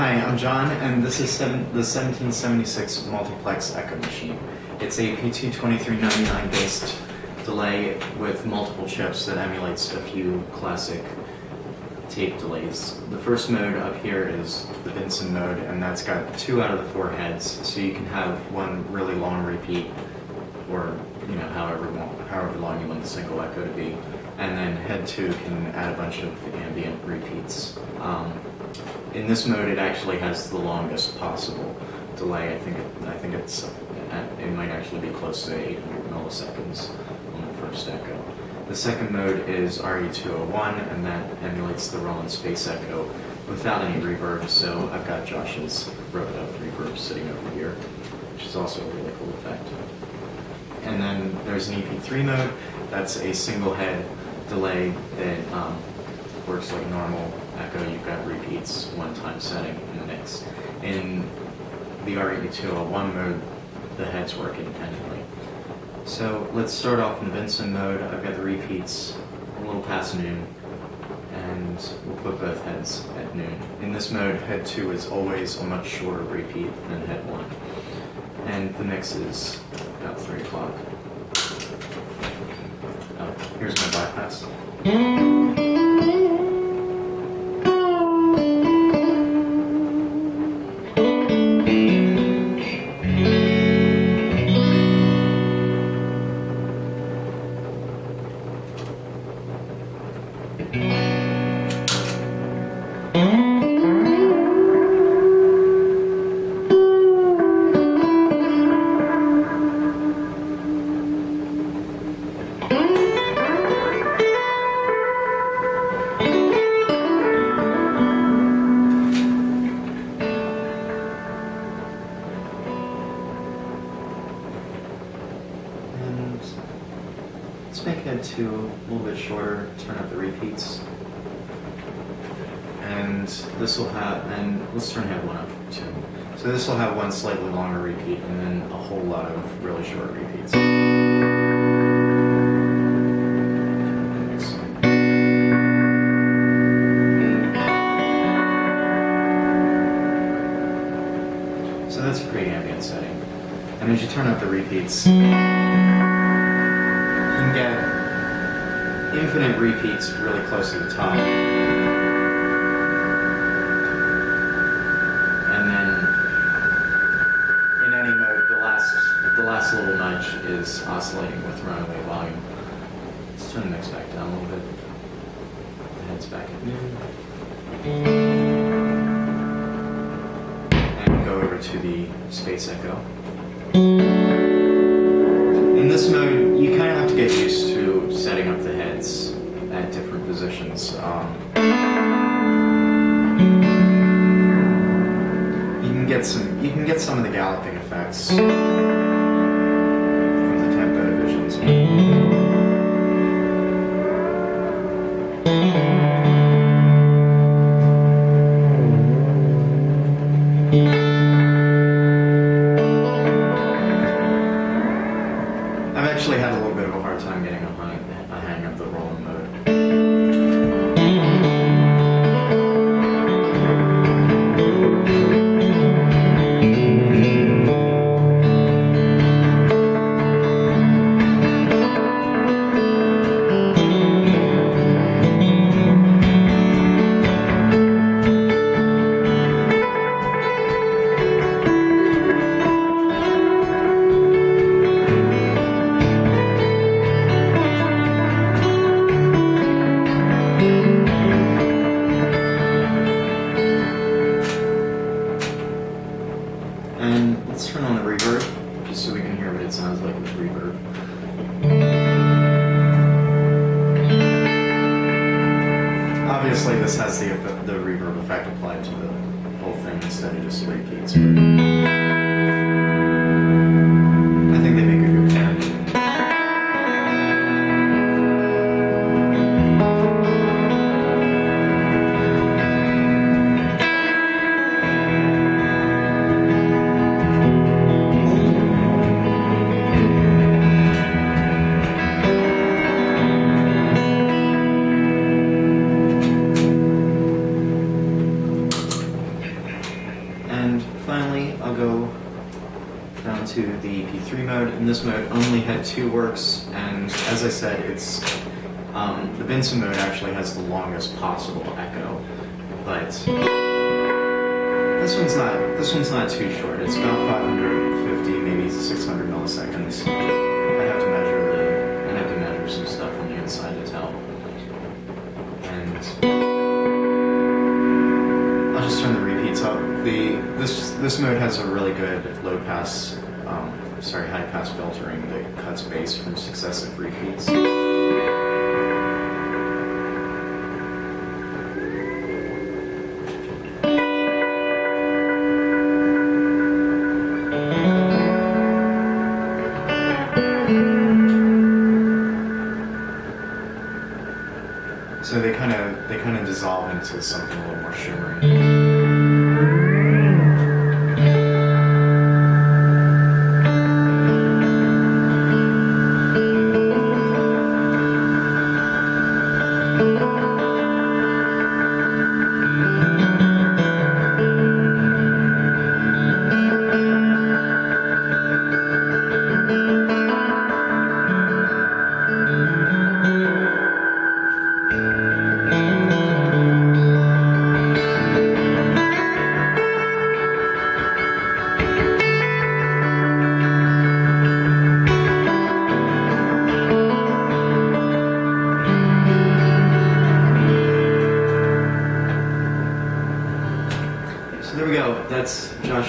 Hi, I'm John, and this is seven, the 1776 multiplex echo machine. It's a PT2399 based delay with multiple chips that emulates a few classic tape delays. The first mode up here is the Binson mode, and that's got two out of the four heads, so you can have one really long repeat, or you know however long, however long you want the single echo to be, and then head two can add a bunch of ambient repeats. Um, in this mode, it actually has the longest possible delay. I think it, I think it's it might actually be close to 800 milliseconds on the first echo. The second mode is RE201, and that emulates the Roland Space Echo without any reverb. So I've got Josh's Rub-a-Dub reverb sitting over here, which is also a really cool effect. And then there's an EP3 mode. That's a single head delay that um, works like normal echo. You've got repeats, one-time setting in the mix. In the RE201 mode, the heads work independently. So let's start off in Binson mode. I've got the repeats a little past noon, and we'll put both heads at noon. In this mode, head 2 is always a much shorter repeat than head 1. And the mix is about 3 o'clock. Oh, here's my bypass. Mm. And two a little bit shorter, turn up the repeats. And this will have, and let's turn head one up too. So this will have one slightly longer repeat and then a whole lot of really short repeats. So that's a pretty ambient setting. And as you turn up the repeats, you can get infinite repeats really close to the top. And then in any mode, the last the last little nudge is oscillating with runaway volume. Let's turn the mix back down a little bit. The head's back noon. And go over to the space echo. At different positions. Um, you can get some, you can get some of the galloping effects from the tempo divisions. Let's turn on the reverb, just so we can hear what it sounds like with reverb. Obviously, this has the the reverb effect applied to the whole thing instead of just repeats. but this mode only had two works, and as I said, it's um, the Binson mode actually has the longest possible echo, but this one's not this one's not too short. It's about 550, maybe 600 milliseconds. I have to measure the I have to measure some stuff on the inside to tell, and I'll just turn the repeats up. The this this mode has a really good low pass, um, sorry high pass filtering that cuts bass from successive repeats. So they kind of they kind of dissolve into something a little more shimmery.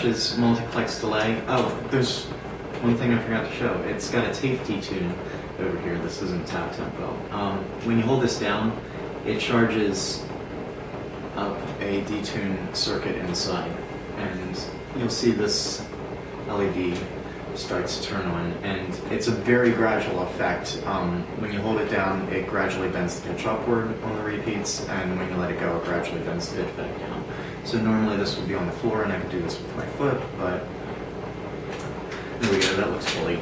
That's multiplex delay. Oh, there's one thing I forgot to show. It's got a tape detune over here. This isn't tap tempo. Um, when you hold this down, it charges up a detune circuit inside, and you'll see this LED starts to turn on, and it's a very gradual effect. Um, when you hold it down, it gradually bends the pitch upward on the repeats, and when you let it go, it gradually bends the pitch back down. So normally this would be on the floor, and I could do this with my foot, but there we go. That looks fully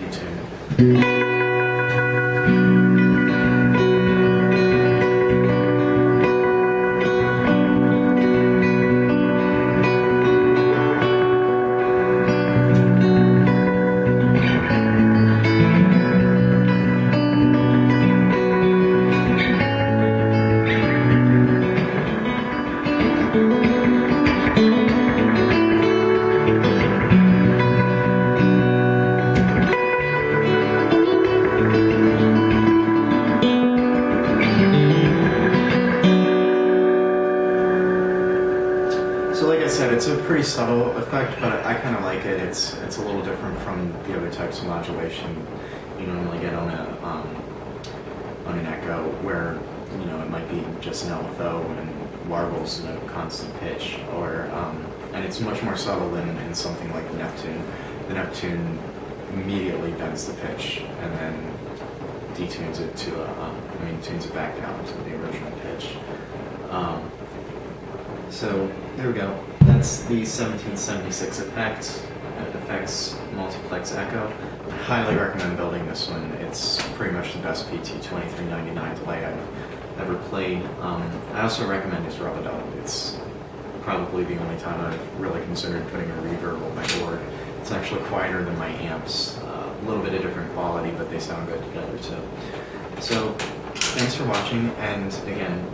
detuned. So like I said, it's a pretty subtle effect, but I kind of like it. It's it's a little different from the other types of modulation you normally get on a um, on an echo, where you know it might be just an LFO and warbles in a constant pitch, or um, and it's much more subtle than in something like Neptune. The Neptune immediately bends the pitch and then detunes it to a, um, I mean, tunes it back down to the original pitch. So there we go. That's the 1776 effect. It affects multiplex echo. I highly recommend building this one. It's pretty much the best PT2399 delay I've ever played. Um, I also recommend his rub. It's probably the only time I've really considered putting a reverb on my board. It's actually quieter than my amps. Uh, a little bit of different quality, but they sound good together too. So thanks for watching, and again,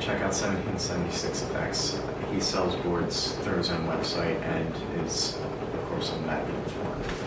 check out 1776 Effects. He sells boards through his own website and is, of course, on that forum.